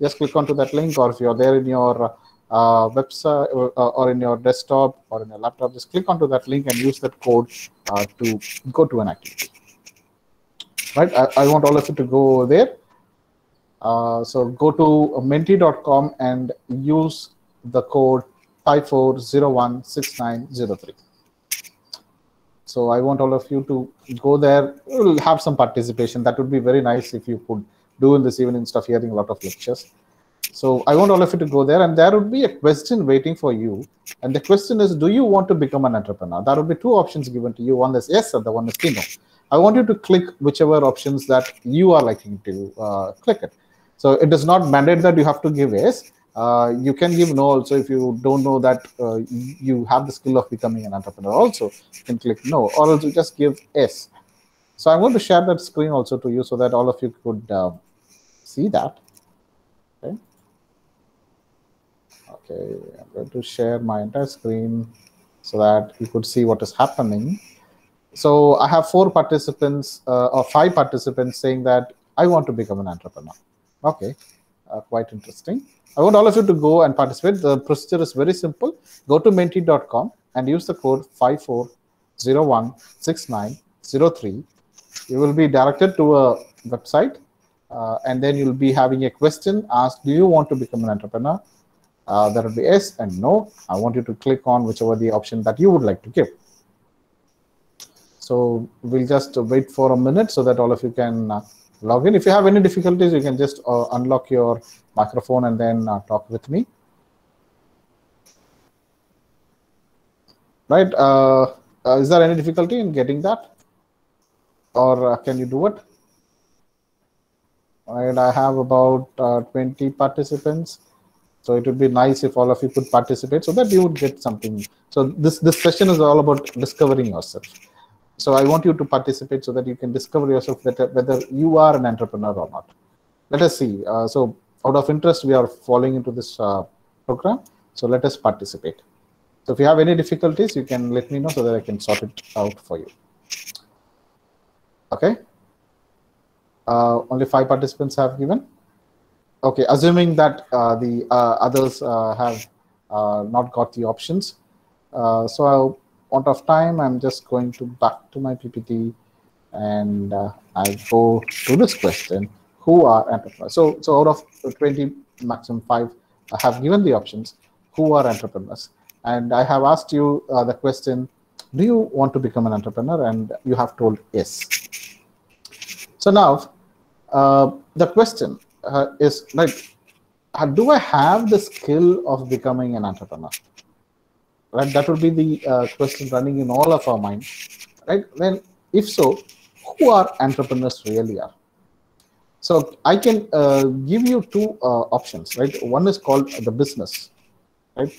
just click onto that link or if you're there in your uh, website or, or, in your desktop or in your laptop, just click onto that link and use that code uh, to go to an activity. Right, I, I, want all of you to go there. Uh, so go to menti.com and use the code 54016903. So I want all of you to go there. We'll have some participation. That would be very nice if you could do in this evening stuff, hearing a lot of lectures. So I want all of you to go there and there would be a question waiting for you. And the question is, do you want to become an entrepreneur? There will be two options given to you. One is yes and the one is no. I want you to click whichever options that you are liking to uh, click it. So it does not mandate that you have to give yes. Uh, you can give no also if you don't know that uh, you have the skill of becoming an entrepreneur also you can click no or you just give yes so i'm going to share that screen also to you so that all of you could uh, see that. Okay. Okay i'm going to share my entire screen so that you could see what is happening. So i have four participants uh, or five participants saying that i want to become an entrepreneur. Okay uh, quite interesting. I want all of you to go and participate. The procedure is very simple. Go to menti.com and use the code 54016903 you will be directed to a website uh, and then you'll be having a question asked do you want to become an entrepreneur? Uh, there will be yes and no. I want you to click on whichever the option that you would like to give. So we'll just wait for a minute so that all of you can uh, log in. If you have any difficulties you can just uh, unlock your microphone and then uh, talk with me. Right uh, is there any difficulty in getting that? Or can you do it and I have about uh, 20 participants. So it would be nice if all of you could participate so that you would get something. So this, this session is all about discovering yourself. So I want you to participate so that you can discover yourself whether, whether you are an entrepreneur or not. Let us see. Uh, so out of interest, we are falling into this uh, program. So let us participate. So if you have any difficulties, you can let me know so that I can sort it out for you. Okay uh, only five participants have given. Okay, assuming that uh, the uh, others uh, have uh, not got the options. So I'll, out of time, I'm just going to back to my PPT and I go to this question, who are entrepreneurs? So, so out of 20, maximum five have given the options, who are entrepreneurs? And I have asked you the question, do you want to become an entrepreneur? And you have told yes. So now the question uh, is like, uh, do I have the skill of becoming an entrepreneur? Right, that would be the uh, question running in all of our minds. Right, then if so, who are entrepreneurs really are? So I can uh, give you two options. Right, one is called the business. Right,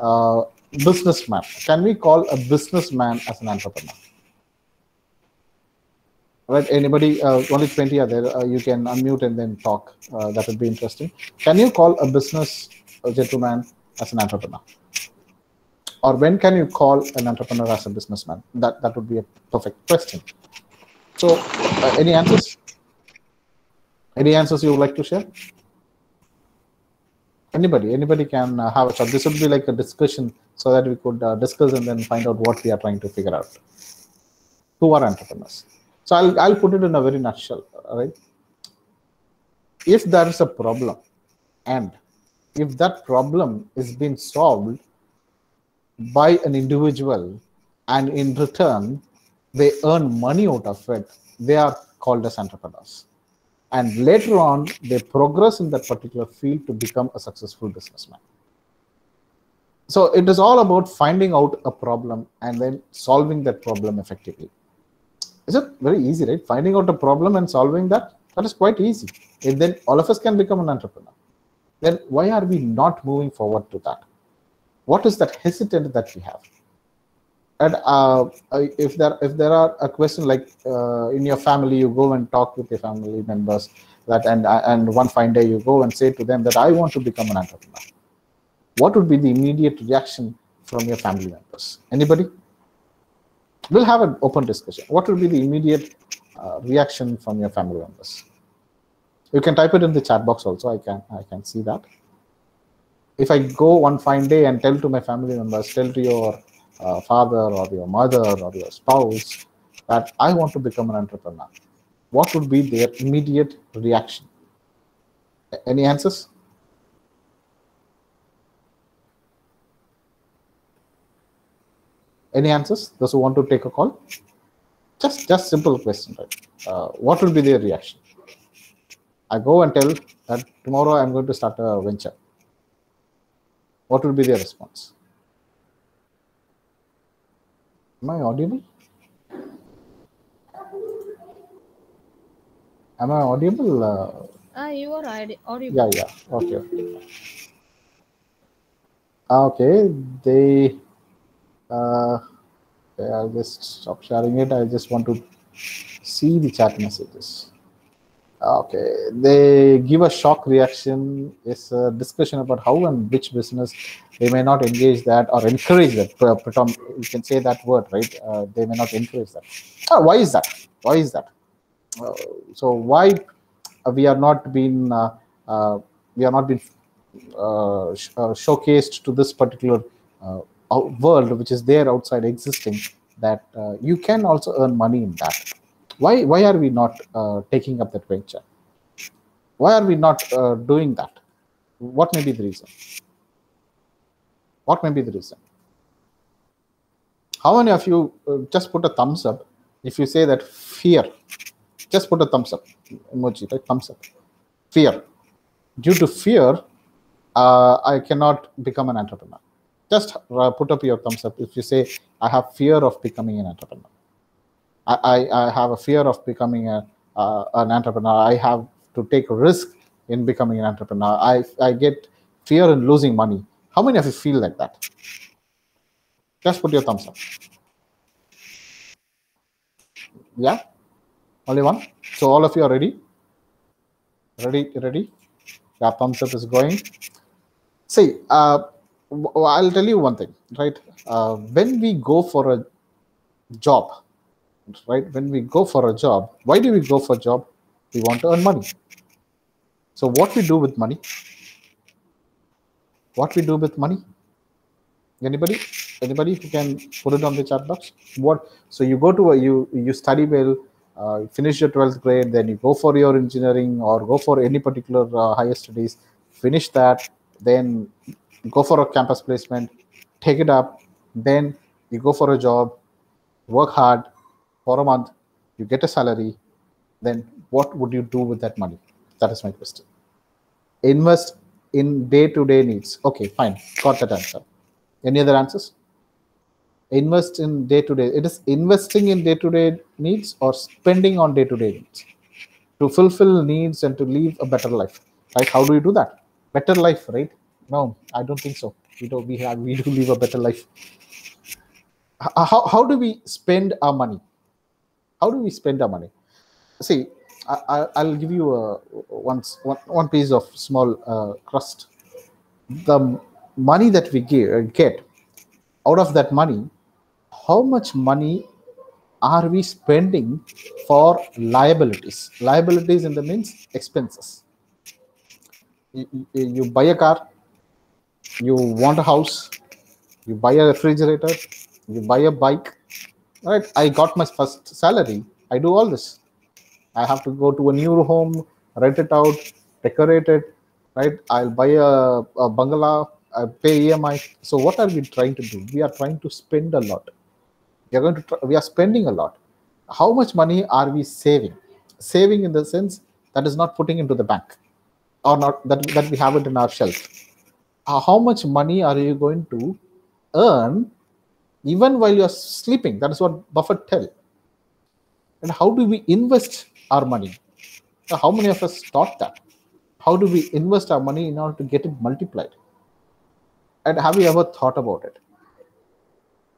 Uh, businessman. Can we call a businessman as an entrepreneur? Right anybody uh, only 20 are there uh, you can unmute and then talk. Uh, that would be interesting. Can you call a business gentleman as an entrepreneur? Or when can you call an entrepreneur as a businessman? That that would be a perfect question. So uh, any answers? Any answers you would like to share? Anybody anybody can uh, have a shot this would be like a discussion so that we could uh, discuss and then find out what we are trying to figure out. Who are entrepreneurs so I'll, I'll put it in a very nutshell, right? If there is a problem and if that problem is being solved by an individual and in return they earn money out of it, they are called as entrepreneurs. And later on, they progress in that particular field to become a successful businessman. So it is all about finding out a problem and then solving that problem effectively. Is it very easy, right? Finding out a problem and solving that, that is quite easy. And then all of us can become an entrepreneur. Then why are we not moving forward to that? What is that hesitant that we have? And uh, if there if there are a question like uh, in your family, you go and talk with your family members that and and one fine day you go and say to them that I want to become an entrepreneur. What would be the immediate reaction from your family members? Anybody? We'll have an open discussion. What will be the immediate uh, reaction from your family members? You can type it in the chat box also. I can I can see that. If I go one fine day and tell to my family members, tell to your uh, father or your mother or your spouse that I want to become an entrepreneur, what would be their immediate reaction? Any answers? Any answers? Those who want to take a call? Just, just simple question, right? Uh, what will be their reaction? I go and tell that tomorrow I'm going to start a venture. What will be their response? Am I audible? Am I audible? Uh, Ah, you are audible. yeah, yeah. Okay, okay. Okay, they. Uh, I'll just stop sharing it. I just want to see the chat messages. Okay, they give a shock reaction. It's a discussion about how and which business they may not engage that or encourage that. You can say that word, right? Uh, they may not encourage that. Ah, why is that? Why is that? Uh, so why uh, we are not being uh, uh, we are not being uh, sh- showcased to this particular world which is there outside existing that uh, you can also earn money in that. Why why are we not uh, taking up that venture? Why are we not uh, doing that? What may be the reason? What may be the reason? How many of you uh, just put a thumbs up? If you say that fear just put a thumbs up emoji right? Thumbs up. Fear. Due to fear uh, i cannot become an entrepreneur just uh, put up your thumbs up. If you say i have fear of becoming an entrepreneur. I, I, I have a fear of becoming a, uh, an entrepreneur. I have to take a risk in becoming an entrepreneur. I, I get fear in losing money. How many of you feel like that? Just put your thumbs up. Yeah? Only one? So all of you are ready? Ready ready? Yeah thumbs up is going. See uh, i'll tell you one thing right? Uh, when we go for a job right? When we go for a job why do we go for a job? We want to earn money. So what we do with money? What we do with money? Anybody? Anybody who can put it on the chat box? What so you go to a you you study well uh, finish your 12th grade then you go for your engineering or go for any particular uh, higher studies finish that then go for a campus placement take it up then you go for a job work hard for a month you get a salary then what would you do with that money? That is my question. Invest in day-to-day needs. Okay fine. Got that answer. Any other answers? Invest in day-to-day. It is investing in day-to-day needs or spending on day-to-day needs? To fulfill needs and to live a better life. Right how do you do that? Better life right no i don't think so. We do we have we do live a better life. How, how do we spend our money? How do we spend our money? See I, I, i'll give you a once one, one piece of small uh, crust. The money that we give, get out of that money how much money are we spending for liabilities? Liabilities in the means expenses. You, you buy a car you want a house you buy a refrigerator you buy a bike. Right? I got my first salary. I do all this. I have to go to a new home rent it out decorate it right? I'll buy a, a bungalow I pay emi so what are we trying to do? We are trying to spend a lot. We are going to try, we are spending a lot. How much money are we saving? Saving in the sense that is not putting into the bank or not that, that we have it in our shelf how much money are you going to earn even while you're sleeping? That is what buffett tell. And how do we invest our money? Now, how many of us taught that? How do we invest our money in order to get it multiplied? And have you ever thought about it?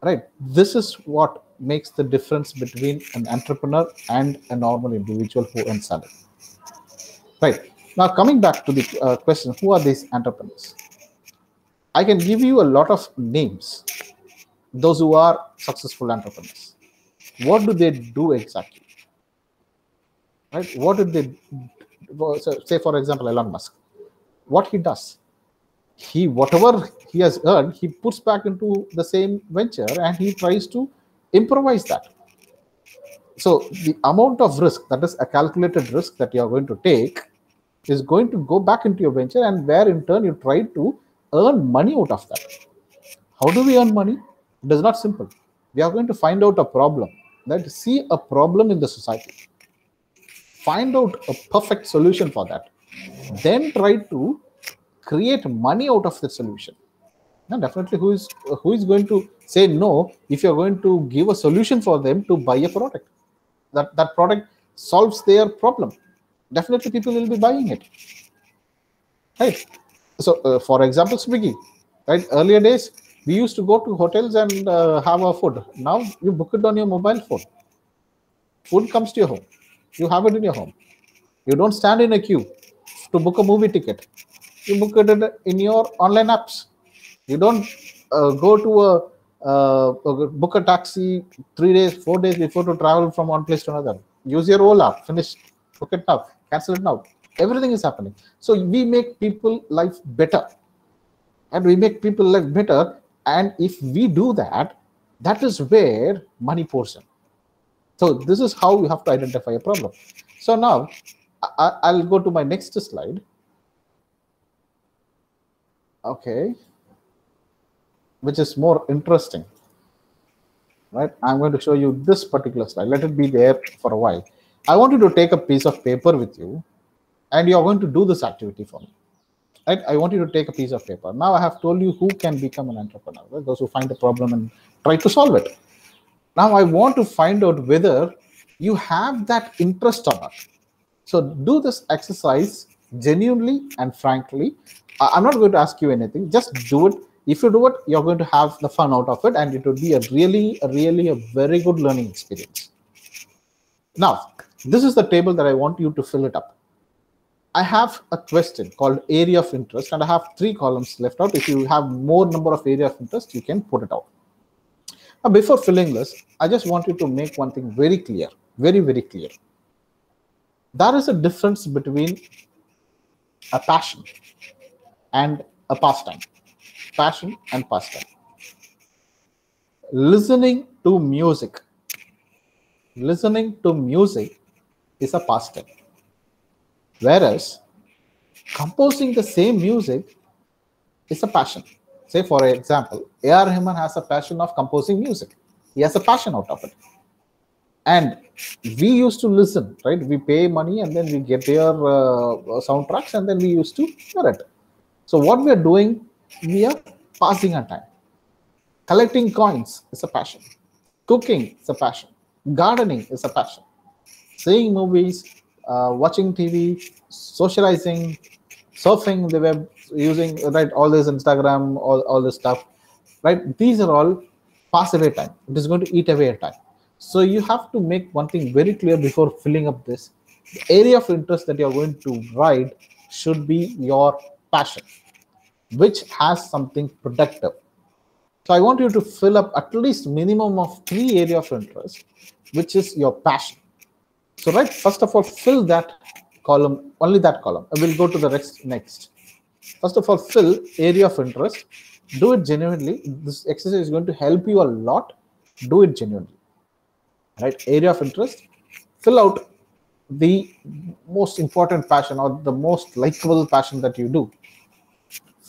Right? This is what makes the difference between an entrepreneur and a normal individual who earns salary. Right? Now coming back to the uh, question who are these entrepreneurs i can give you a lot of names those who are successful entrepreneurs. What do they do exactly? Right? What did they say for example elon musk. What he does he whatever he has earned he puts back into the same venture and he tries to improvise that. So the amount of risk that is a calculated risk that you are going to take is going to go back into your venture and where in turn you try to earn money out of that. How do we earn money? It is not simple. We are going to find out a problem that see a problem in the society. Find out a perfect solution for that. Then try to create money out of the solution. Now definitely who is who is going to say no if you're going to give a solution for them to buy a product? That that product solves their problem. Definitely people will be buying it. Right so uh, for example swiggy right? Earlier days we used to go to hotels and uh, have our food. Now you book it on your mobile phone. Food comes to your home. You have it in your home. You don't stand in a queue to book a movie ticket. You book it in your online apps. You don't uh, go to a uh, book a taxi three days four days before to travel from one place to another. Use your ola finish book it now. Cancel it now everything is happening. So we make people life better. And we make people life better. And if we do that that is where money pours in. So this is how you have to identify a problem. So now I, i'll go to my next slide. Okay. Which is more interesting. Right? I'm going to show you this particular slide. Let it be there for a while. I want you to take a piece of paper with you and you're going to do this activity for me. Right? I want you to take a piece of paper. Now i have told you who can become an entrepreneur right? those who find a problem and try to solve it. Now i want to find out whether you have that interest or not. So do this exercise genuinely and frankly. I'm not going to ask you anything. Just do it. If you do it you're going to have the fun out of it and it would be a really really a very good learning experience. Now this is the table that i want you to fill it up i have a question called area of interest and i have three columns left out. If you have more number of area of interest you can put it out. Now before filling this i just want you to make one thing very clear very very clear. There is a difference between a passion and a pastime. Passion and pastime. Listening to music. Listening to music is a pastime whereas composing the same music is a passion. Say for example ar rahman has a passion of composing music. He has a passion out of it. And we used to listen right? We pay money and then we get their uh, soundtracks and then we used to hear it. So what we are doing we are passing our time. Collecting coins is a passion. Cooking is a passion. Gardening is a passion. Seeing movies Uh, watching tv socializing surfing the web using right all this instagram all, all this stuff right? These are all pass away time. It is going to eat away your time. So you have to make one thing very clear before filling up this. The area of interest that you're going to write should be your passion which has something productive. So i want you to fill up at least minimum of three area of interest which is your passion so right first of all fill that column only that column. I will go to the next next. First of all fill area of interest. Do it genuinely. This exercise is going to help you a lot. Do it genuinely. Right area of interest. Fill out the most important passion or the most likable passion that you do.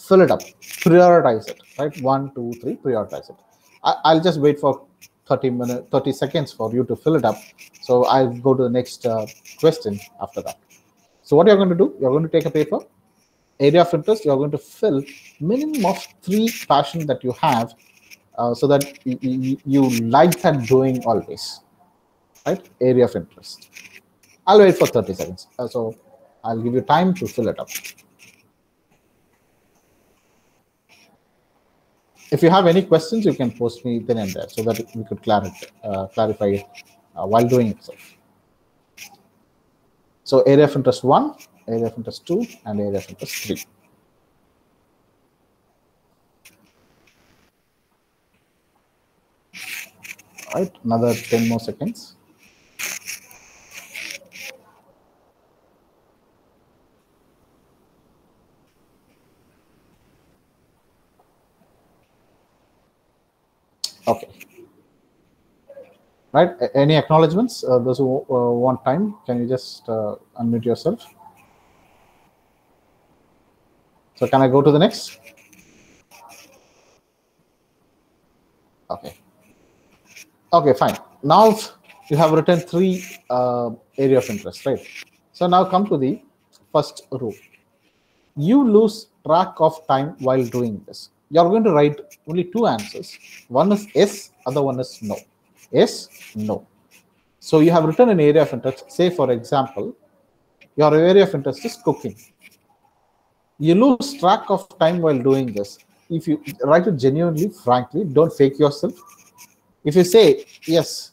Fill it up. Prioritize it. Right one two three prioritize it. I, will just wait for 30 minutes 30 seconds for you to fill it up. So i'll go to the next uh, question after that. So what you're going to do you're going to take a paper area of interest you're going to fill minimum of three passion that you have uh, so that you, like that doing always right? Area of interest. I'll wait for 30 seconds. Uh, so i'll give you time to fill it up if you have any questions you can post me then and there so that we could clarify uh, clarify it uh, while doing itself so area of interest 1 area of interest 2 and area of interest 3 right another 10 more seconds Okay. Right. A- Any acknowledgements? Uh, those who uh, want time, can you just uh, unmute yourself? So can I go to the next? Okay. Okay, fine. Now you have written three uh, area of interest, right? So now come to the first row. You lose track of time while doing this. You're going to write only two answers. One is yes, other one is no. Yes, no. So you have written an area of interest. Say, for example, your area of interest is cooking. You lose track of time while doing this. If you write it genuinely, frankly, don't fake yourself. If you say, yes,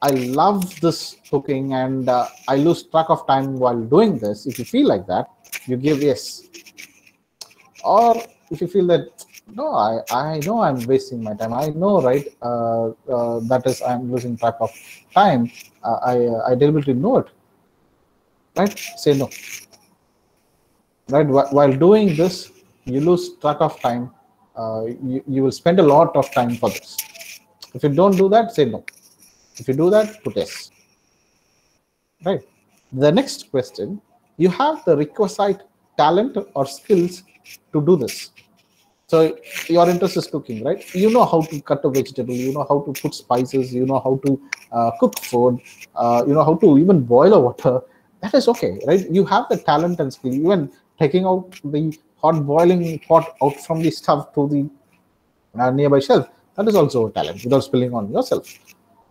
I love this cooking and uh, I lose track of time while doing this, if you feel like that, you give yes. Or if you feel that, no, I, I know I'm wasting my time. I know, right? Uh, uh, that is, I'm losing track of time. Uh, I, I deliberately know it. Right? Say no. Right? Wh- While doing this, you lose track of time. Uh, you, you will spend a lot of time for this. If you don't do that, say no. If you do that, put yes. Right. The next question, you have the requisite talent or skills to do this. So your interest is cooking, right? You know how to cut a vegetable, you know how to put spices, you know how to uh, cook food, uh, you know how to even boil a water. That is okay, right? You have the talent and skill. Even taking out the hot boiling pot out from the stove to the uh, nearby shelf, that is also a talent without spilling on yourself.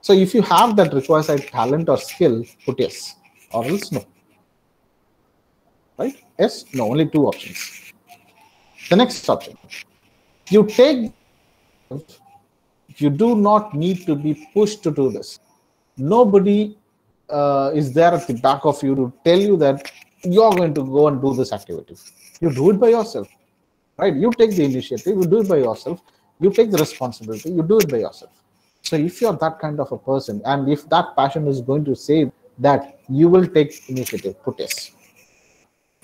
So if you have that requisite talent or skill, put yes or else no. Right? Yes, no, only two options. The next option. You take you do not need to be pushed to do this. Nobody uh, is there at the back of you to tell you that you're going to go and do this activity. You do it by yourself, right? You take the initiative, you do it by yourself, you take the responsibility, you do it by yourself. So if you're that kind of a person, and if that passion is going to say that you will take initiative, put yes.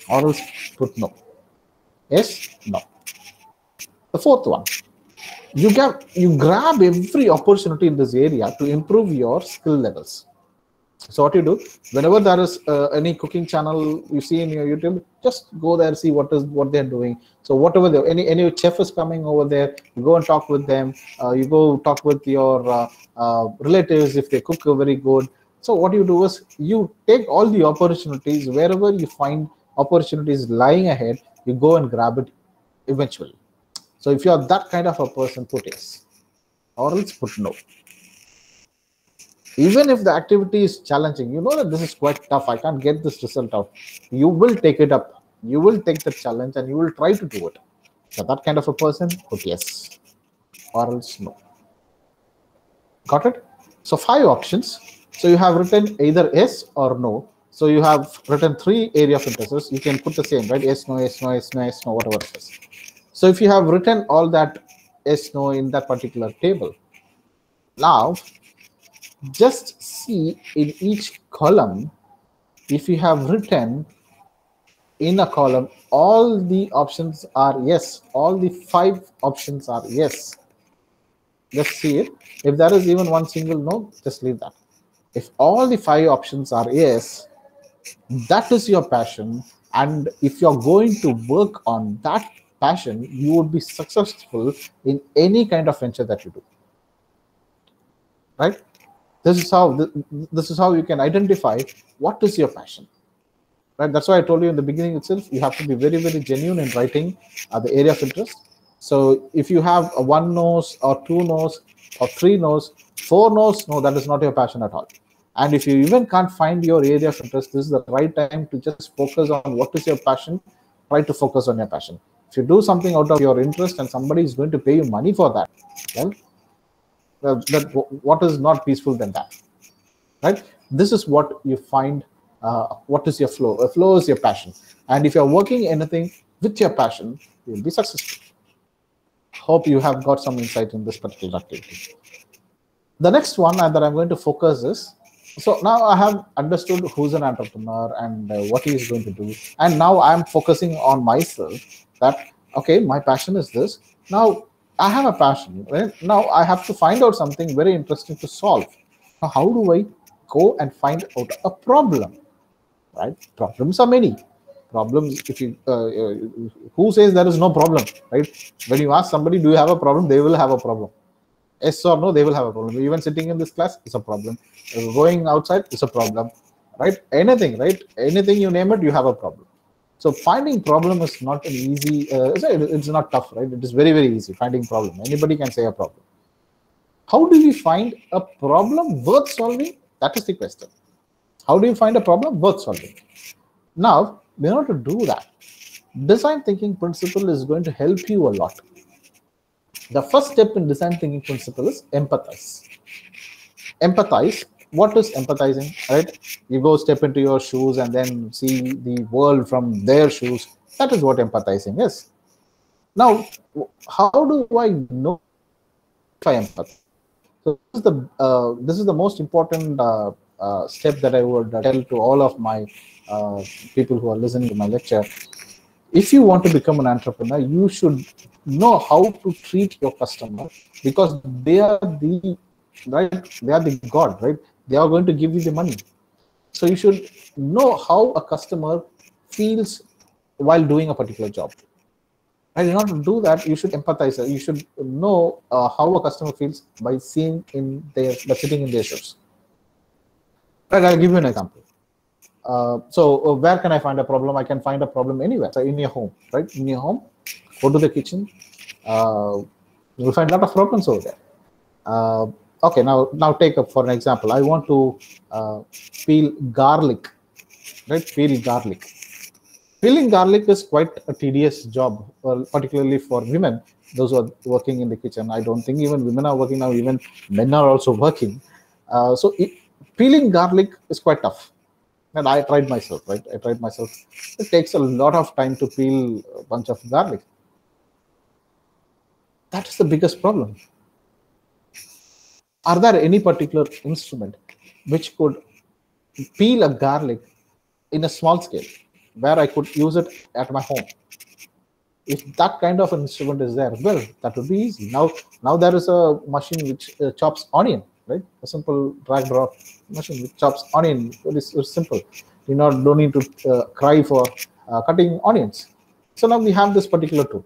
Or else put no. Yes, no. The fourth one, you get you grab every opportunity in this area to improve your skill levels. So what you do, whenever there is uh, any cooking channel you see in your YouTube, just go there see what is what they're doing. So whatever the any any chef is coming over there, you go and talk with them. Uh, you go talk with your uh, uh, relatives if they cook very good. So what you do is you take all the opportunities wherever you find opportunities lying ahead, you go and grab it eventually. So if you are that kind of a person, put yes, or else put no. Even if the activity is challenging you know that this is quite tough. I can't get this result out. You will take it up. You will take the challenge and you will try to do it. So that kind of a person put yes. Or else no. Got it? So five options. So you have written either yes or no so you have written three area of interests you can put the same right? Yes no yes no yes no yes no whatever it is. So if you have written all that yes no in that particular table now just see in each column if you have written in a column all the options are yes. All the five options are yes. Just see it. If there is even one single no just leave that. If all the five options are yes that is your passion. And if you're going to work on that passion you would be successful in any kind of venture that you do. Right? This is how this is how you can identify what is your passion. Right? That's why i told you in the beginning itself you have to be very very genuine in writing uh, the area of interest. So if you have a one nose or two nose or three nose four nose no that is not your passion at all and if you even can't find your area of interest this is the right time to just focus on what is your passion. Try to focus on your passion. If you do something out of your interest and somebody is going to pay you money for that well that what is not peaceful than that right? This is what you find uh, what is your flow? A flow is your passion. And if you're working anything with your passion you'll be successful. Hope you have got some insight in this particular activity. The next one uh, that i'm going to focus is so now i have understood who's an entrepreneur and uh, what he is going to do and now i'm focusing on myself that okay my passion is this now I have a passion. Right? Now I have to find out something very interesting to solve. Now, how do I go and find out a problem? Right? Problems are many. Problems. If you uh, uh, who says there is no problem, right? When you ask somebody, do you have a problem? They will have a problem. Yes or no, they will have a problem. Even sitting in this class is a problem. Going outside is a problem. Right? Anything, right? Anything you name it, you have a problem. So finding problem is not an easy, uh, it's not tough, right? It is very, very easy finding problem. Anybody can say a problem. How do we find a problem worth solving? That is the question. How do you find a problem worth solving? Now, in order to do that, design thinking principle is going to help you a lot. The first step in design thinking principle is empathize. Empathize. What is empathizing right? You go step into your shoes and then see the world from their shoes. That is what empathizing is. Now how do i know if i empathize? So this is the uh, this is the most important uh, uh, step that i would tell to all of my uh, people who are listening to my lecture if you want to become an entrepreneur you should know how to treat your customer because they are the right they are the god right? They are going to give you the money. So you should know how a customer feels while doing a particular job. And in order to do that you should empathize. You should know uh, how a customer feels by seeing in their by sitting in their shoes. Right i'll give you an example uh, so uh, where can i find a problem? I can find a problem anywhere. So in your home right? In your home go to the kitchen. Uh, you'll find a lot of problems over there. Uh, okay now now take up for an example. I want to uh, peel garlic right? Peel garlic. Peeling garlic is quite a tedious job well, particularly for women those who are working in the kitchen. I don't think even women are working now even men are also working. So it, peeling garlic is quite tough and i tried myself right? I tried myself. It takes a lot of time to peel a bunch of garlic. That is the biggest problem. Are there any particular instrument which could peel a garlic in a small scale where I could use it at my home? If that kind of instrument is there, well, that would be easy. Now, now there is a machine which uh, chops onion, right? A simple drag drop machine which chops onion. It is simple. You know, don't need to uh, cry for uh, cutting onions. So now we have this particular tool.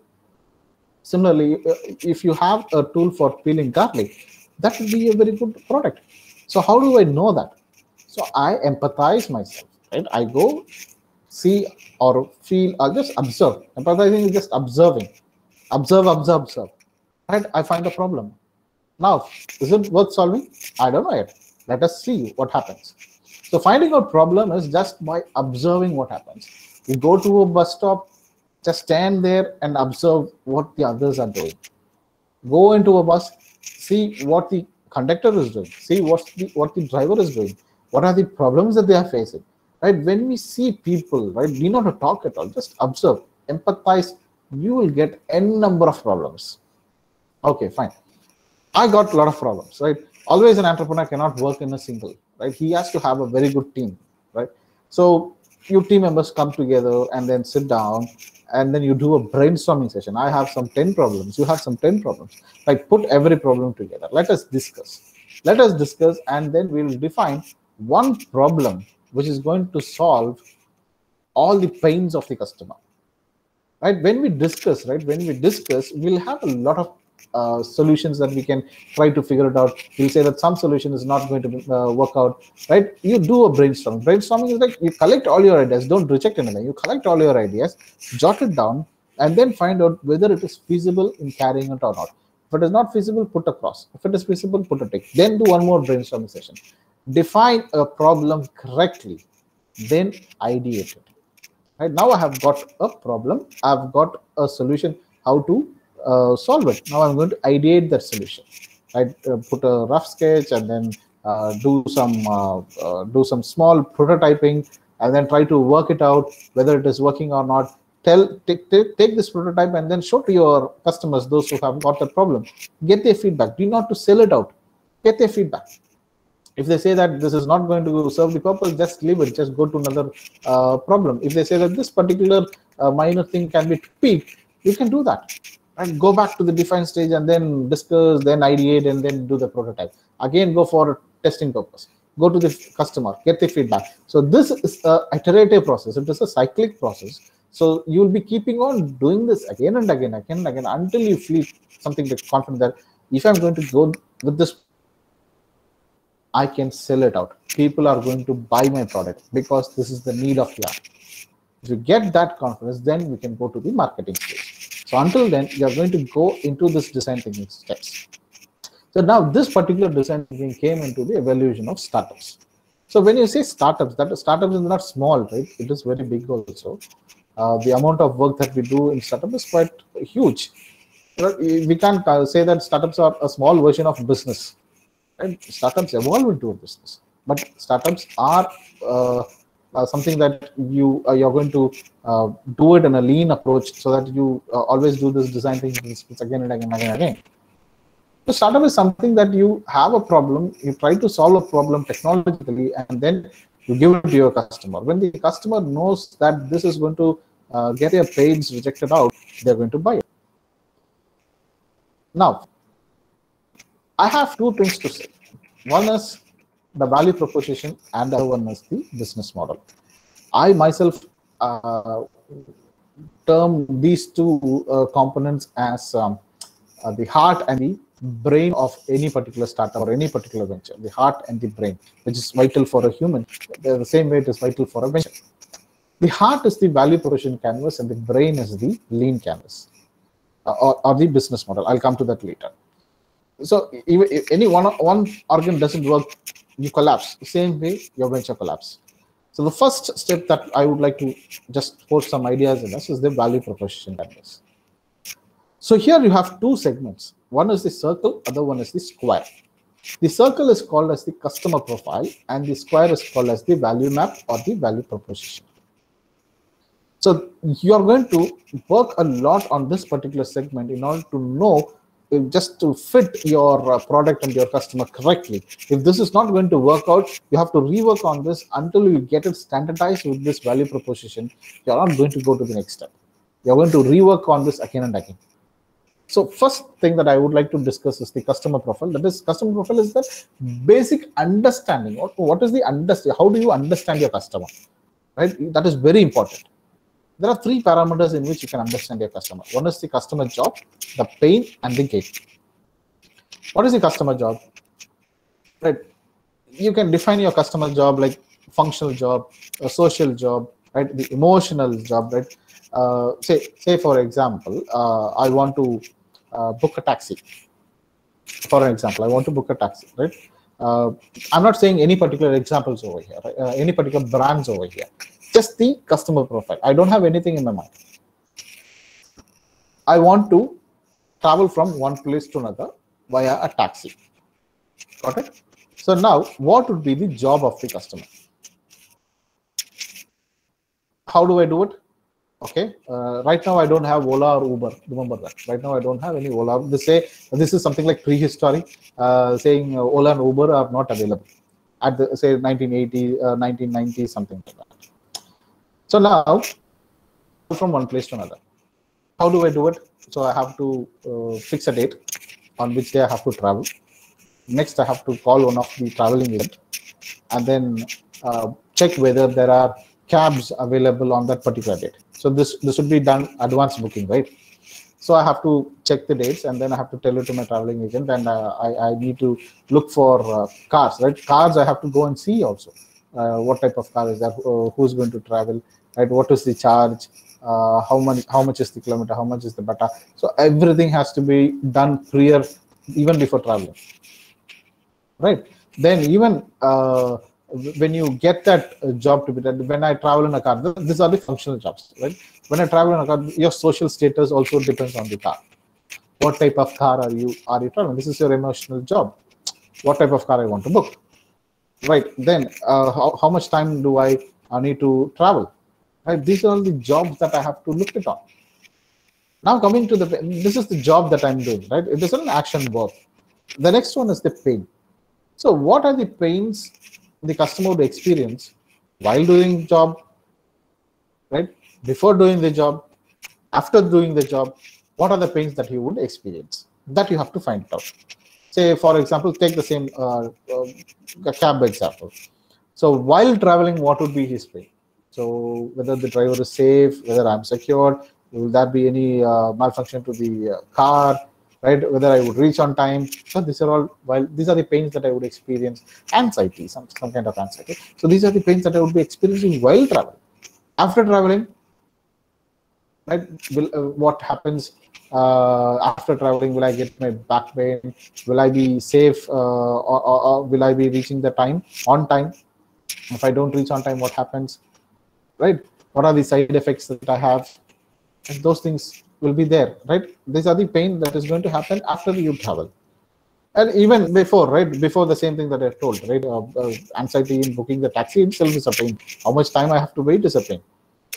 Similarly, uh, if you have a tool for peeling garlic, that would be a very good product so how do i know that so i empathize myself right i go see or feel i'll just observe empathizing is just observing observe observe observe right i find a problem now is it worth solving i don't know yet let us see what happens so finding out problem is just by observing what happens you go to a bus stop just stand there and observe what the others are doing go into a bus see what the conductor is doing, see what the what the driver is doing, what are the problems that they are facing. Right? When we see people, right, we not talk at all, just observe, empathize, you will get n number of problems. Okay, fine. I got a lot of problems, right? Always an entrepreneur cannot work in a single, right? He has to have a very good team, right? So your team members come together and then sit down and then you do a brainstorming session i have some 10 problems you have some 10 problems like put every problem together let us discuss let us discuss and then we will define one problem which is going to solve all the pains of the customer right when we discuss right when we discuss we'll have a lot of uh, solutions that we can try to figure it out. We'll say that some solution is not going to uh, work out, right? You do a brainstorming. Brainstorming is like you collect all your ideas, don't reject anything. You collect all your ideas, jot it down, and then find out whether it is feasible in carrying it or not. If it is not feasible, put a cross. If it is feasible, put a tick. Then do one more brainstorming session. Define a problem correctly, then ideate it. Right now, I have got a problem. I've got a solution how to uh, solve it. Now I'm going to ideate that solution. I uh, put a rough sketch and then uh, do some uh, uh, do some small prototyping and then try to work it out whether it is working or not. Tell take, take, take this prototype and then show to your customers those who have got the problem. Get their feedback. Do not to sell it out. Get their feedback if they say that this is not going to serve the purpose just leave it just go to another uh, problem if they say that this particular minor thing can be tweaked you can do that and go back to the define stage and then discuss, then ideate, and then do the prototype. Again, go for testing purpose. Go to the customer, get the feedback. So this is a iterative process. It is a cyclic process. So you will be keeping on doing this again and again, again and again until you feel something like confident that if I'm going to go with this, I can sell it out. People are going to buy my product because this is the need of the hour. If you get that confidence, then we can go to the marketing stage. So until then, you are going to go into this design thinking steps. So now this particular design thinking came into the evolution of startups. So when you say startups, that startups is not small, right? It is very big also. Uh, the amount of work that we do in startup is quite huge. We can't uh, say that startups are a small version of business. Right? Startups evolve into a business, but startups are uh, something that you uh, you're going to uh, do it in a lean approach so that you uh, always do this design thinking again and again and again again. So startup is something that you have a problem, you try to solve a problem technologically, and then you give it to your customer. When the customer knows that this is going to uh, get their page rejected out, they're going to buy it. Now, I have two things to say. One is the value proposition, and the other one is the business model. I myself uh, term these two uh, components as um, uh, the heart and the brain of any particular startup or any particular venture, the heart and the brain, which is vital for a human, the same way it is vital for a venture. The heart is the value proposition canvas and the brain is the lean canvas uh, or, or the business model. I'll come to that later. So if any one, one organ doesn't work, you collapse. The same way your venture collapse. So the first step that I would like to just put some ideas in this is the value proposition canvas. So here you have two segments. One is the circle, other one is the square. The circle is called as the customer profile and the square is called as the value map or the value proposition. So you're going to work a lot on this particular segment in order to know just to fit your uh, product and your customer correctly. If this is not going to work out, you have to rework on this until you get it standardized with this value proposition. You're not going to go to the next step. You're going to rework on this again and again. So first thing that I would like to discuss is the customer profile. That is, customer profile is the basic understanding. What, what is the understand? How do you understand your customer? Right. That is very important. There are three parameters in which you can understand your customer. One is the customer job, the pain, and the gain. What is the customer job? Right. You can define your customer job like functional job, a social job, right? The emotional job, right? Uh, say, say for example, uh, I want to uh, book a taxi. For example, I want to book a taxi, right? Uh, I'm not saying any particular examples over here, right? Uh, any particular brands over here. Just the customer profile. I don't have anything in my mind. I want to travel from one place to another via a taxi. Got it? So now, what would be the job of the customer? How do I do it? okay uh, right now i don't have ola or uber remember that right now i don't have any ola they say this is something like prehistoric uh, saying ola and uber are not available at the say 1980 1990 uh, something like that so now from one place to another how do i do it so i have to uh, fix a date on which day i have to travel next i have to call one of the traveling agent and then uh, check whether there are cabs available on that particular date so this this would be done advance booking, right? So I have to check the dates and then I have to tell it to my traveling agent and uh, I, I need to look for uh, cars, right? Cars I have to go and see also. Uh, what type of car is that? Uh, who's going to travel? Right? What is the charge? Uh, how much? How much is the kilometer? How much is the beta? So everything has to be done prior, even before traveling. Right? Then even when you get that job to be done, when I travel in a car, these are the functional jobs, right? When I travel in a car, your social status also depends on the car. What type of car are you are you traveling? This is your emotional job. What type of car I want to book, right? Then uh, how, how much time do I, I need to travel? Right? These are all the jobs that I have to look at on. Now coming to the this is the job that I'm doing, right? It is an action work. The next one is the pain. So what are the pains the customer would experience while doing job, right? Before doing the job, after doing the job, what are the pains that he would experience? That you have to find out. Say, for example, take the same uh, uh, cab example. So while traveling, what would be his pain? So whether the driver is safe, whether I'm secured, will there be any uh, malfunction to the uh, car, right? Whether I would reach on time. So these are all, while these are the pains that I would experience, anxiety, some, some kind of anxiety. So these are the pains that I would be experiencing while traveling. After traveling, right, will, uh, what happens uh, after traveling? Will I get my back pain? Will I be safe uh, or, or, or will I be reaching the time on time? If I don't reach on time, what happens? Right? What are the side effects that I have? And those things will be there, right? These are the pain that is going to happen after you travel. And even before, right? Before the same thing that i've told, right? Uh, uh, anxiety in booking the taxi itself is a pain. How much time I have to wait is a pain.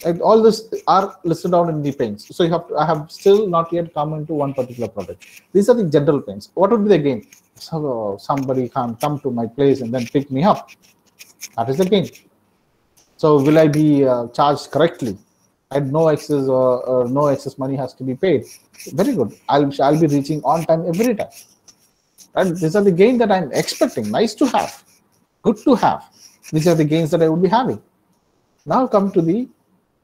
And all this are listed down in the pains. So you have to, I have still not yet come into one particular product. These are the general pains. What would be the gain? So somebody can come to my place and then pick me up. That is the gain. So will I be uh, charged correctly? and no excess or, or, no excess money has to be paid. Very good. I'll I'll be reaching on time every time. And these are the gains that I'm expecting. Nice to have, good to have. These are the gains that I would be having. Now come to the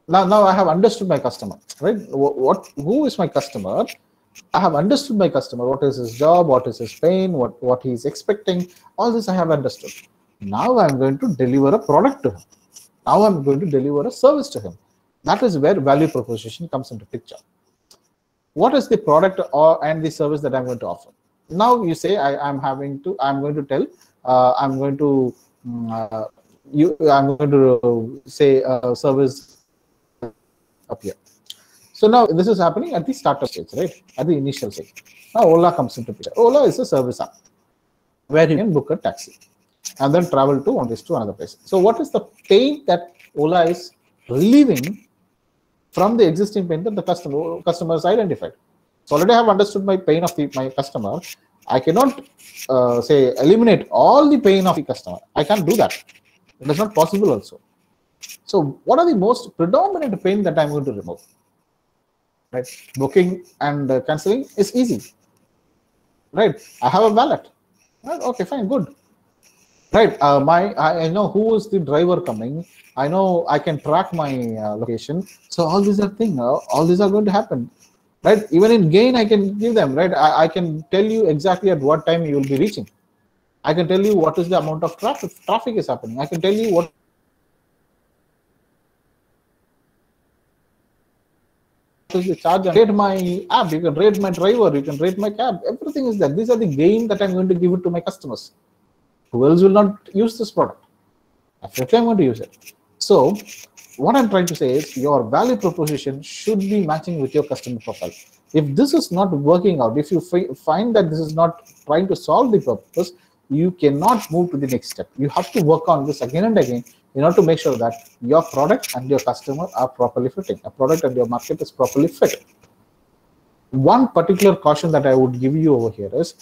now now I have understood my customer. Right? What, who is my customer? I have understood my customer. What is his job? What is his pain? What what he is expecting? All this I have understood. Now I'm going to deliver a product to him. Now I'm going to deliver a service to him that is where value proposition comes into picture. What is the product or and the service that I'm going to offer? Now you say I, am having to, I'm going to tell, uh, I'm going to, mm, uh, you, I'm going to say uh, service up here. So now this is happening at the startup stage, right? At the initial stage. Now Ola comes into picture. Ola is a service app where you can book a taxi and then travel to one place to another place. So what is the pain that Ola is relieving from the existing pain that the customer customer has identified. So already I have understood my pain of the, my customer. I cannot uh, say eliminate all the pain of the customer. I can't do that. It is not possible also. So what are the most predominant pain that I'm going to remove? Right, booking and uh, canceling is easy. Right, I have a wallet. Right? Okay, fine, good. Right, uh, my I, know who is the driver coming I know I can track my uh, location. So all these are things. Uh, all these are going to happen, right? Even in gain, I can give them, right? I, I can tell you exactly at what time you will be reaching. I can tell you what is the amount of traffic traffic is happening. I can tell you what is the charge and rate my app. You can rate my driver. You can rate my cab. Everything is there. These are the gain that I'm going to give it to my customers. Who else will not use this product? Definitely, I'm going to use it. So what I'm trying to say is your value proposition should be matching with your customer profile. If this is not working out, if you find that this is not trying to solve the purpose, you cannot move to the next step. You have to work on this again and again in order to make sure that your product and your customer are properly fitting. A product and your market is properly fit. One particular caution that I would give you over here is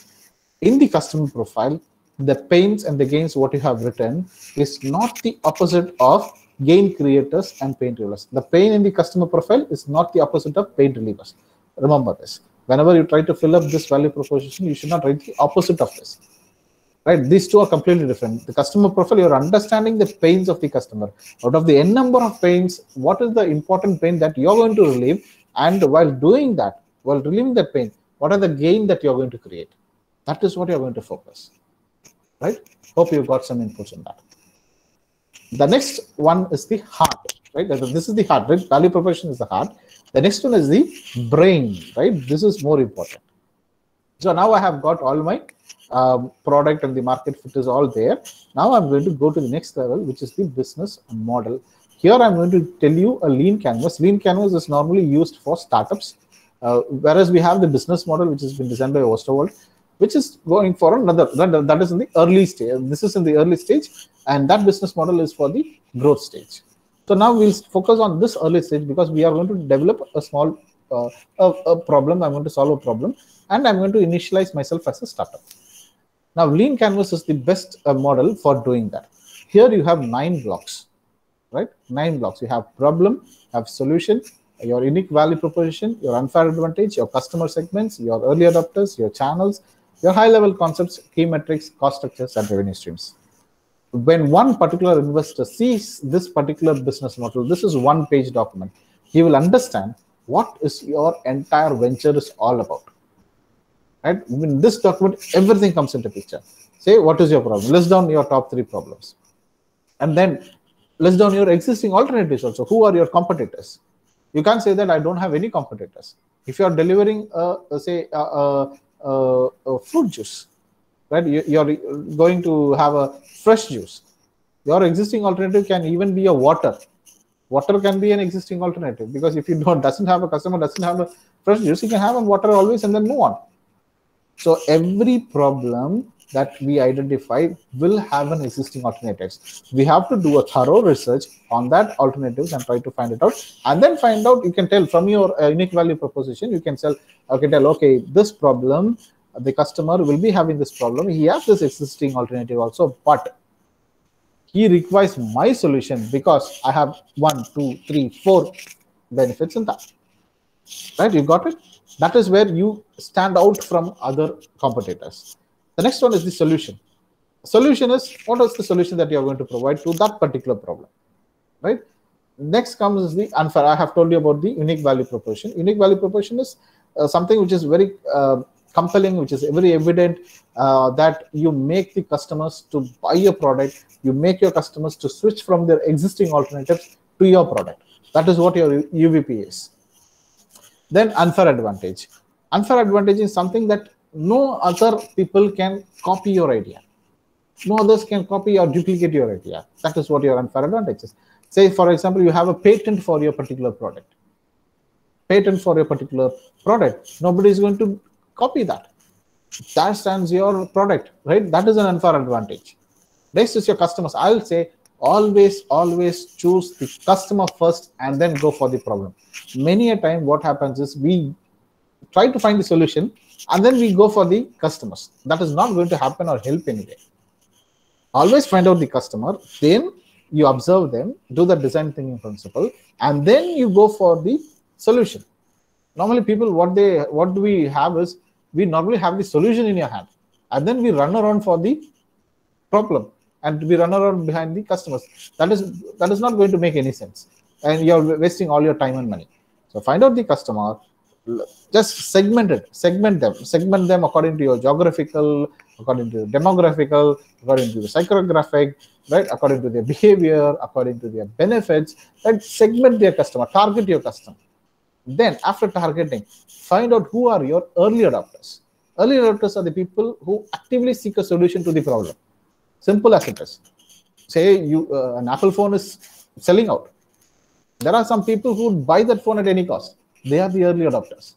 in the customer profile, the pains and the gains what you have written is not the opposite of gain creators and pain relievers. The pain in the customer profile is not the opposite of pain relievers. Remember this. Whenever you try to fill up this value proposition, you should not write the opposite of this. Right? These two are completely different. The customer profile, you're understanding the pains of the customer. Out of the n number of pains, what is the important pain that you're going to relieve? And while doing that, while relieving that pain, what are the gain that you're going to create? That is what you're going to focus right? Hope you got some inputs on that. The next one is the heart, right? This is the heart, right? Value proposition is the heart. The next one is the brain, right? This is more important. So now I have got all my um, product and the market fit is all there. Now I'm going to go to the next level, which is the business model. Here I'm going to tell you a lean canvas. Lean canvas is normally used for startups, uh, whereas we have the business model, which has been designed by Osterwalder which is going for another that, that is in the early stage this is in the early stage and that business model is for the growth stage so now we'll focus on this early stage because we are going to develop a small uh, a, a, problem i'm going to solve a problem and i'm going to initialize myself as a startup now lean canvas is the best uh, model for doing that here you have nine blocks right nine blocks you have problem have solution your unique value proposition, your unfair advantage, your customer segments, your early adopters, your channels, your high level concepts, key metrics, cost structures, and revenue streams. When one particular investor sees this particular business model, this is one page document, he will understand what is your entire venture is all about. Right? In this document, everything comes into picture. Say, what is your problem? List down your top three problems. And then list down your existing alternatives also. Who are your competitors? You can't say that I don't have any competitors. If you are delivering, uh, say, a, a fruit juice, right? You, you're going to have a fresh juice. Your existing alternative can even be a water. Water can be an existing alternative because if you don't doesn't have a customer doesn't have a fresh juice, you can have a water always and then move on. So every problem that we identify will have an existing alternatives. We have to do a thorough research on that alternatives and try to find it out. And then find out, you can tell from your uh, unique value proposition, you can sell, okay, tell, okay, this problem, the customer will be having this problem. He has this existing alternative also, but he requires my solution because I have one, two, three, four benefits in that. Right? You got it? That is where you stand out from other competitors. The next one is the solution. Solution is what is the solution that you are going to provide to that particular problem, right? Next comes the unfair. I have told you about the unique value proposition. Unique value proposition is uh, something which is very uh, compelling, which is very evident uh, that you make the customers to buy your product, you make your customers to switch from their existing alternatives to your product. That is what your UVP is. Then unfair advantage. Unfair advantage is something that no other people can copy your idea. No others can copy or duplicate your idea. That is what your unfair advantage is. Say, for example, you have a patent for your particular product. Patent for your particular product. Nobody is going to copy that. That stands your product, right? That is an unfair advantage. Next is your customers. I'll say always, always choose the customer first and then go for the problem. Many a time, what happens is we try to find the solution and then we go for the customers. That is not going to happen or help anyway. Always find out the customer, then you observe them, do the design thinking principle, and then you go for the solution. Normally, people what they what do we have is we normally have the solution in your hand, and then we run around for the problem and to be run around behind the customers. That is that is not going to make any sense, and you're wasting all your time and money. So find out the customer, just segment it segment them segment them according to your geographical according to your demographical according to the psychographic right? According to their behavior according to their benefits and segment their customer target your customer. Then after targeting find out who are your early adopters. Early adopters are the people who actively seek a solution to the problem simple as it is say you uh, an apple phone is selling out there are some people who buy that phone at any cost they are the early adopters.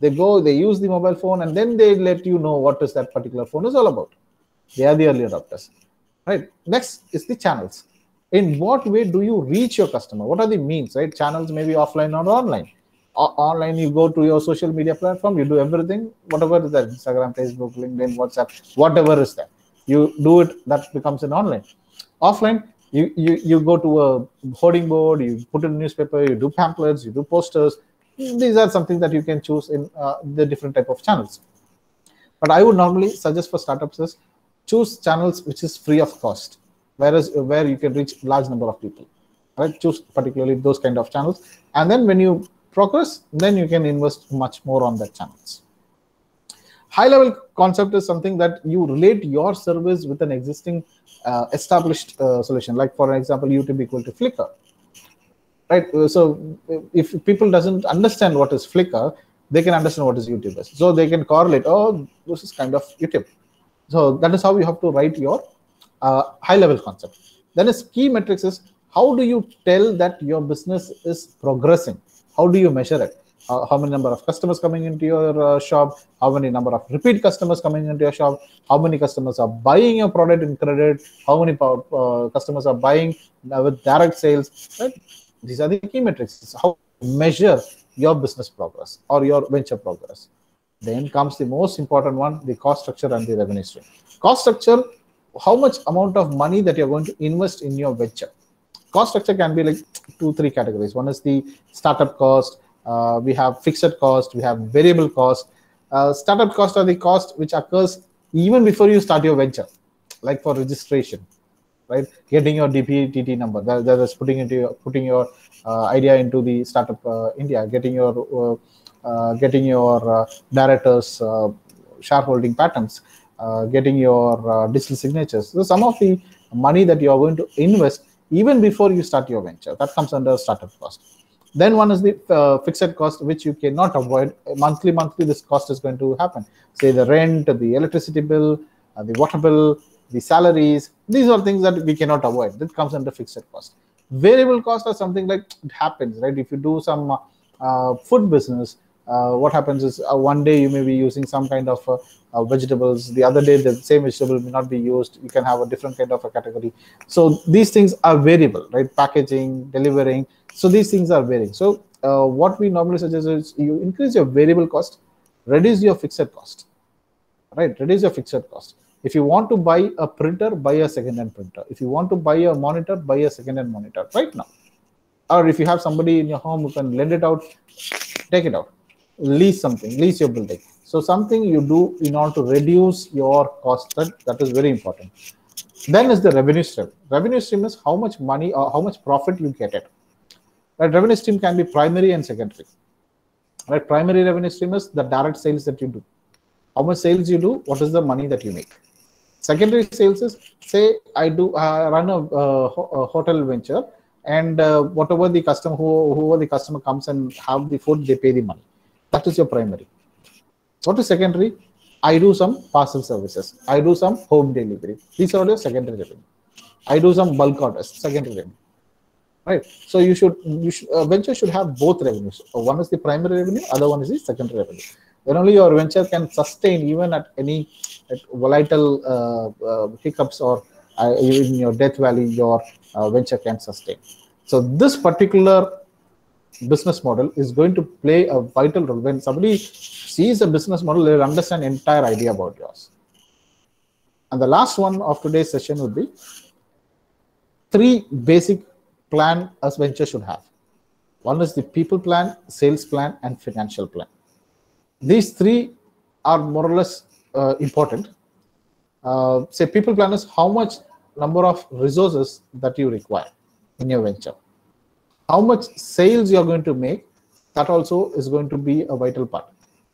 They go, they use the mobile phone, and then they let you know what is that particular phone is all about. They are the early adopters. Right. Next is the channels. In what way do you reach your customer? What are the means? Right. Channels may be offline or online. Online, you go to your social media platform, you do everything, whatever is there, Instagram, Facebook, LinkedIn, WhatsApp, whatever is there. You do it, that becomes an online. Offline, you, you, you go to a hoarding board, you put in newspaper, you do pamphlets, you do posters, these are something that you can choose in uh, the different type of channels. But i would normally suggest for startups is choose channels which is free of cost whereas where you can reach large number of people right? Choose particularly those kind of channels. And then when you progress then you can invest much more on that channels high level concept is something that you relate your service with an existing uh, established uh, solution. Like for example youtube equal to flickr. Right? So if people doesn't understand what is flickr they can understand what is youtube is so they can correlate oh this is kind of youtube. So that is how you have to write your uh, high level concept. Then is key metrics is how do you tell that your business is progressing? How do you measure it uh, how many number of customers coming into your uh, shop how many number of repeat customers coming into your shop how many customers are buying your product in credit how many uh, customers are buying uh, with direct sales right these are the key metrics. how measure your business progress or your venture progress. Then comes the most important one, the cost structure and the revenue stream. Cost structure, how much amount of money that you're going to invest in your venture. cost structure can be like two, three categories. One is the startup cost. Uh, we have fixed cost. We have variable cost. Uh, startup cost are the cost which occurs even before you start your venture, like for registration, right? Getting your DPIIT number, that, that is putting into your, putting your uh, idea into the startup uh, India, getting your uh, uh, getting your directors shareholding patterns, getting your digital signatures. So some of the money that you are going to invest even before you start your venture. That comes under startup cost. Then one is the uh, fixed cost, which you cannot avoid. Monthly, monthly, this cost is going to happen. Say the rent, the electricity bill, uh, the water bill, the salaries. These are things that we cannot avoid. That comes under fixed cost. Variable cost are something like it happens, right? If you do some uh, food business, what happens is uh, one day you may be using some kind of uh, uh, vegetables. The other day the same vegetable may not be used. You can have a different kind of a category. So these things are variable right? Packaging delivering. So these things are varying. So uh, what we normally suggest is you increase your variable cost reduce your fixed cost right? Reduce your fixed cost. If you want to buy a printer buy a second hand printer. If you want to buy a monitor buy a second hand monitor right now. Or if you have somebody in your home who can lend it out take it out lease something, lease your building. So something you do in order to reduce your cost, that, that is very important. Then is the revenue stream. Revenue stream is how much money or how much profit you get it. Right? Revenue stream can be primary and secondary. Right? Primary revenue stream is the direct sales that you do. How much sales you do, what is the money that you make. Secondary sales is, say I do uh, run a, uh, a, hotel venture and uh, whatever the customer, who, whoever the customer comes and have the food, they pay the money that is your primary. What is secondary? I do some parcel services. I do some home delivery. These are your secondary revenue. I do some bulk orders, secondary revenue. Right. So you should you should uh, venture should have both revenues. One is the primary revenue, other one is the secondary revenue. Then only your venture can sustain even at any at volatile uh, uh, hiccups or uh, in your death valley, your uh, venture can sustain. So this particular business model is going to play a vital role. When somebody sees a business model, they'll understand entire idea about yours. And the last one of today's session would be three basic plan a venture should have. One is the people plan, sales plan, and financial plan. These three are more or less uh, important. Uh, say people plan is how much number of resources that you require in your venture how much sales you're going to make that also is going to be a vital part.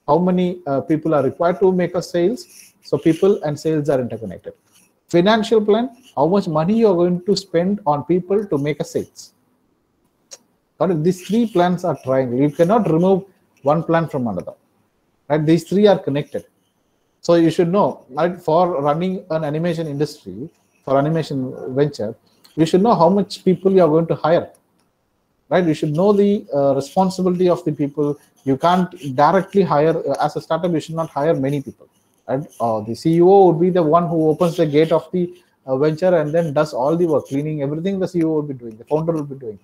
How many uh, people are required to make a sales? So people and sales are interconnected. Financial plan how much money you're going to spend on people to make a sales? But these three plans are triangle. You cannot remove one plan from another right? These three are connected. So you should know right for running an animation industry for animation venture you should know how much people you are going to hire right? You should know the uh, responsibility of the people. You can't directly hire uh, as a startup you should not hire many people right? Uh, the ceo would be the one who opens the gate of the uh, venture and then does all the work cleaning everything the ceo will be doing the founder will be doing.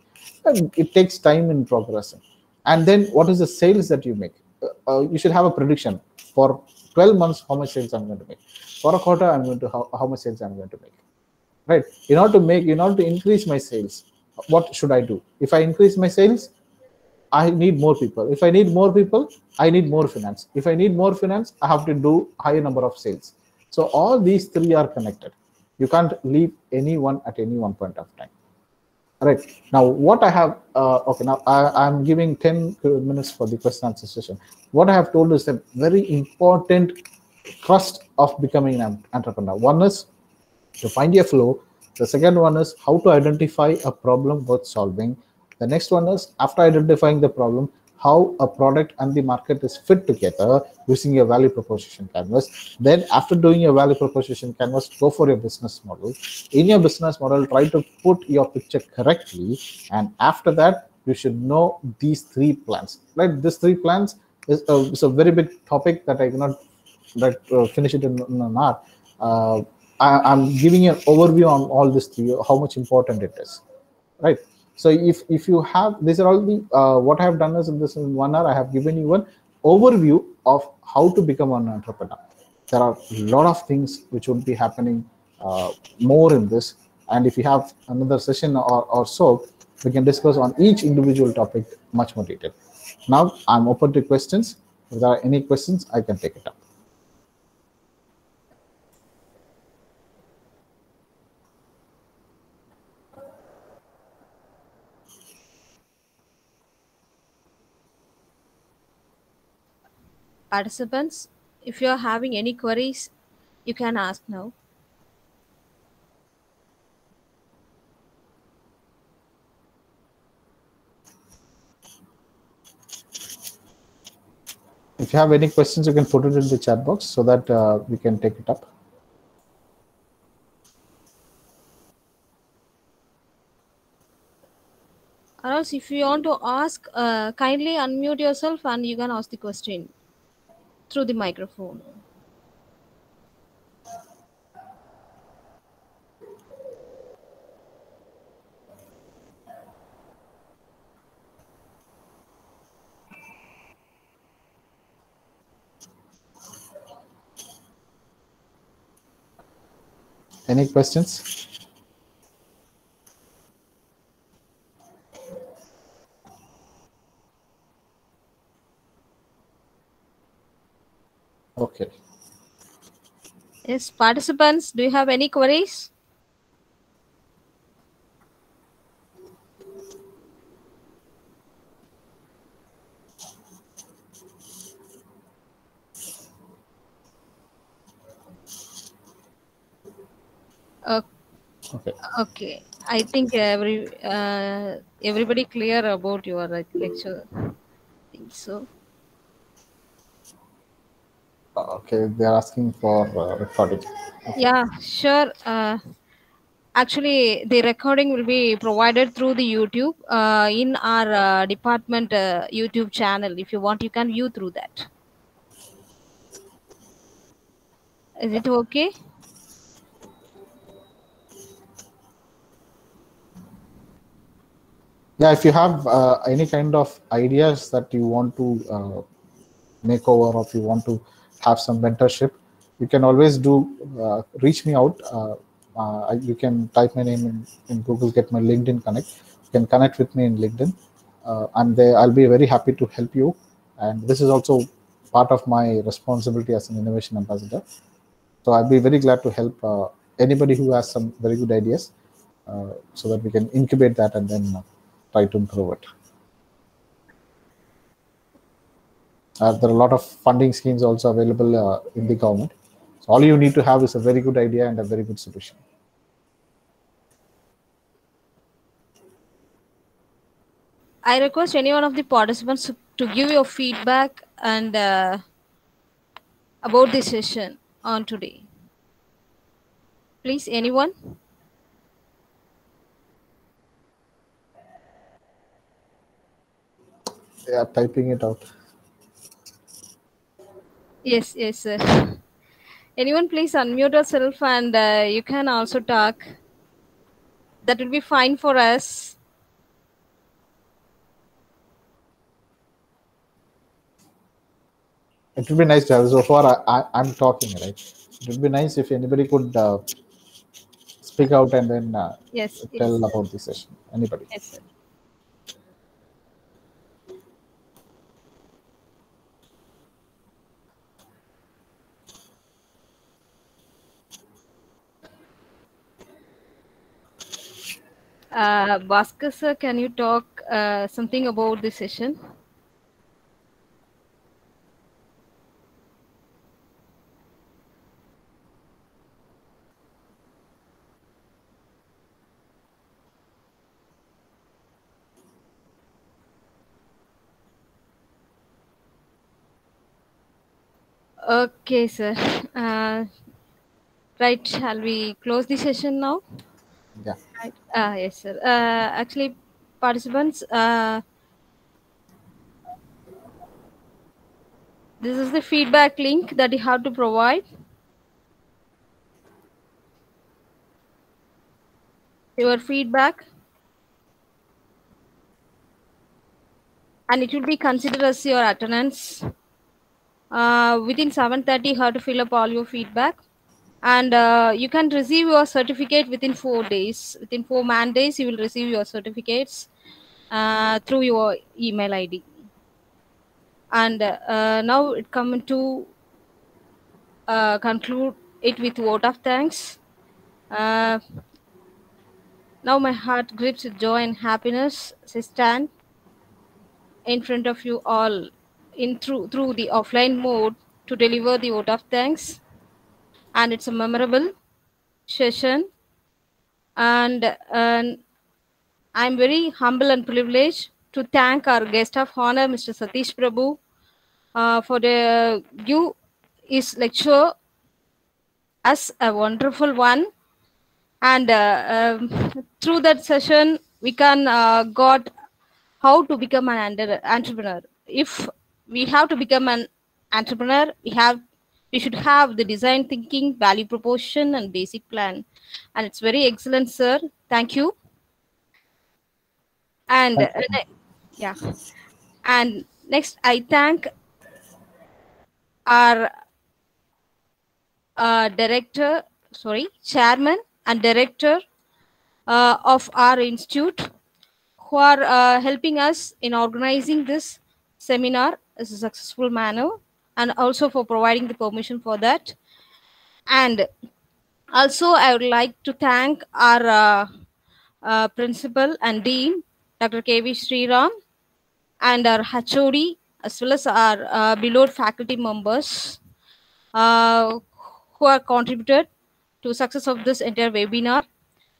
And it takes time in progressing and then what is the sales that you make? Uh, uh, you should have a prediction for 12 months how much sales i'm going to make. For a quarter i'm going to how, how much sales i'm going to make right? In order to make in order to increase my sales what should I do? If I increase my sales, I need more people. If I need more people, I need more finance. If I need more finance, I have to do higher number of sales. So all these three are connected. You can't leave anyone at any one point of time. All right. Now, what I have, uh, okay, now I, am giving 10 minutes for the question answer session. What I have told is a very important trust of becoming an entrepreneur. One is to find your flow the second one is how to identify a problem worth solving. The next one is after identifying the problem, how a product and the market is fit together using a value proposition canvas. Then after doing a value proposition canvas, go for your business model. In your business model, try to put your picture correctly. And after that, you should know these three plans. Right? These three plans is a, is a very big topic that I cannot that uh, finish it in, in an hour. Uh, I, am giving an overview on all this to you, how much important it is, right? So if if you have, these are all the, uh, what I have done is in this one hour, I have given you an overview of how to become an entrepreneur. There are a lot of things which would be happening uh, more in this. And if you have another session or, or so, we can discuss on each individual topic much more detail. Now I'm open to questions. If there are any questions, I can take it up. Participants, if you are having any queries, you can ask now. If you have any questions, you can put it in the chat box so that uh, we can take it up. Or else, if you want to ask, uh, kindly unmute yourself and you can ask the question through the microphone. Any questions? Okay. Yes, participants, do you have any queries? Okay. okay, I think every uh, everybody clear about your lecture. I think so. Okay. They're asking for uh, recording. Okay. Yeah, sure. Uh, actually, the recording will be provided through the YouTube uh, in our uh, department uh, YouTube channel. If you want, you can view through that. Is it okay? Yeah. If you have uh, any kind of ideas that you want to uh, make over, or if you want to have some mentorship, you can always do uh, reach me out. Uh, uh, you can type my name in, in Google, get my LinkedIn connect. You can connect with me in LinkedIn, and there I'll be very happy to help you. And this is also part of my responsibility as an innovation ambassador. So I'll be very glad to help uh, anybody who has some very good ideas, uh, so that we can incubate that and then uh, try to improve it. Uh, there are a lot of funding schemes also available uh, in the government. So all you need to have is a very good idea and a very good solution. I request any one of the participants to- give your feedback and uh, about the session on today. Please, anyone? Yeah, typing it out. Yes, yes, sir. Anyone, please unmute yourself and uh, you can also talk. That will be fine for us. It would be nice to have. So far, I, I'm talking, right? It would be nice if anybody could uh, speak out and then uh, Yes, tell yes, about the session. Anybody? yes, sir. Uh, Bhaskar sir, can you talk uh, something about the session? Okay, sir. Uh, right, shall we close the session now? Yeah. Uh, yes, sir. Uh, actually, participants, uh, this is the feedback link that you have to provide. Your feedback. And it will be considered as your attendance. Uh, within 7.30, you have to fill up all your feedback. And uh, you can receive your certificate within four days. Within four man days, you will receive your certificates uh, through your email ID. And uh, now it come to uh, conclude it with vote of thanks. Uh, now my heart grips with joy and happiness. I stand in front of you all in through through the offline mode to deliver the vote of thanks. And it's a memorable session. And, and I'm very humble and privileged to thank our guest of honor, Mr. Sadhish Prabhu, uh, for the give his lecture as a wonderful one. And uh, um, through that session, we can uh, got how to become an entrepreneur. If we have to become an entrepreneur, we have we should have the design thinking, value proposition, and basic plan. And it's very excellent, sir. Thank you. And uh, yeah, and next I thank our uh, director, sorry, chairman and director uh, of our institute who are uh, helping us in organizing this seminar as a successful manner and also for providing the permission for that. And also, I would like to thank our uh, uh, principal and dean, Dr. K.V. Sriram, and our HOD, as well as our uh, beloved faculty members uh, who are contributed to success of this entire webinar.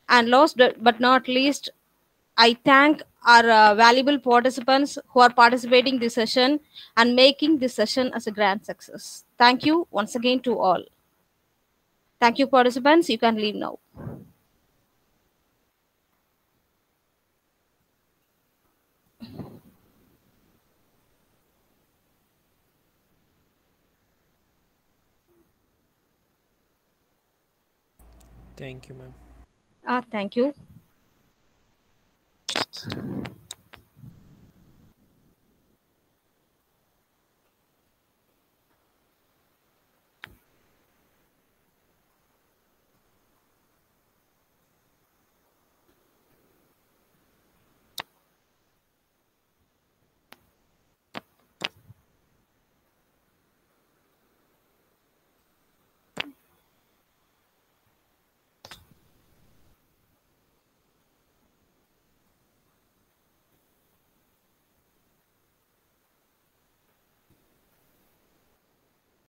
And last but not least, I thank our uh, valuable participants who are participating this session and making this session as a grand success. Thank you once again to all. Thank you, participants. You can leave now. Thank you, ma'am. Ah, thank you next.